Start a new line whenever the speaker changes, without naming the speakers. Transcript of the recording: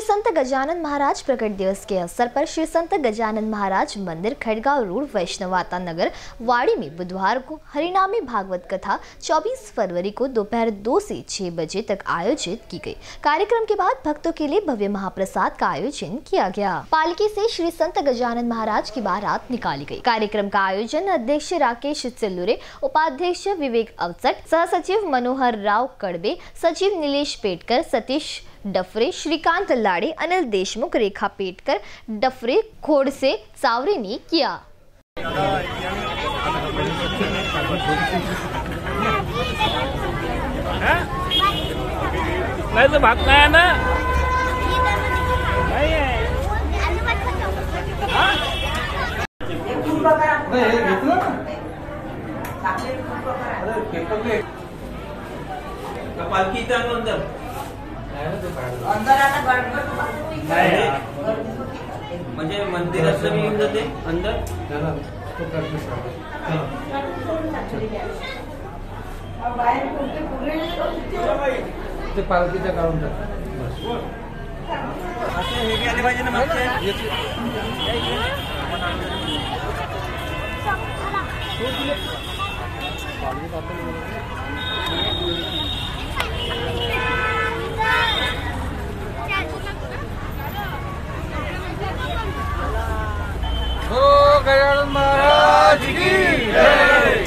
संत गजानन महाराज प्रकट दिवस के अवसर पर श्री संत गजानन महाराज मंदिर, खड़गांव रोड, वैष्णवाता नगर, वाड़ी में बुधवार को हरिनामी भागवत कथा 24 फरवरी को दोपहर दो से छह बजे तक आयोजित की गई। कार्यक्रम के बाद भक्तों के लिए भव्य महाप्रसाद का आयोजन किया गया। पालकी से श्री संत गजानन महाराज की बारात निकाली गई कार्यक्रम का आयोजन अध्यक्ष राकेश सिल्लुरे, उपाध्यक्ष विवेक अवसट सह सचिव मनोहर राव कड़बे सचिव नीलेष पेटकर, सतीश डफरे श्रीकांत लाड़े अनिल देशमुख रेखा पेटकर डफरे खोड़ से सावरे ने किया।
नाही तर भात नाही ना। नाही
हे। घेतलं ना अरे पेपरले
का पालखी इथं अंदर
नाही
म्हणजे मंदिर असलं मी येऊन जाते अंदर।
चला तो करते ते पालखीच्या काढून टाक
हे बी आले पाहिजे ना मागचे कल्याण महाराज की जय